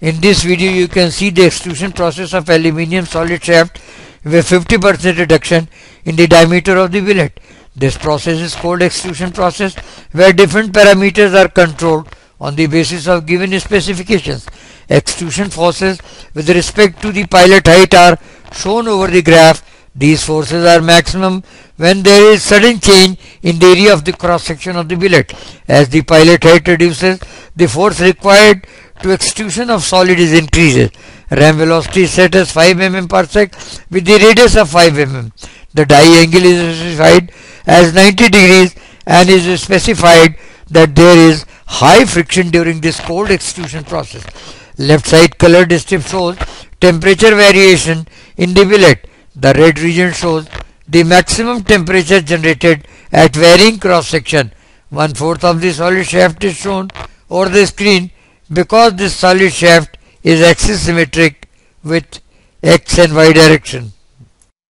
In this video you can see the extrusion process of aluminium solid shaft with 50% reduction in the diameter of the billet. This process is called extrusion process where different parameters are controlled on the basis of given specifications. Extrusion forces with respect to the billet height are shown over the graph. These forces are maximum when there is sudden change in the area of the cross section of the billet. As the billet height reduces, the force required to extrusion of solid is increases. Ram velocity is set as 5 mm per sec with the radius of 5 mm. The die angle is specified as 90 degrees and is specified that there is high friction during this cold extrusion process. Left side colored strip shows temperature variation in the billet. The red region shows the maximum temperature generated at varying cross section. One fourth of the solid shaft is shown over the screen because this solid shaft is axis symmetric with x and y direction.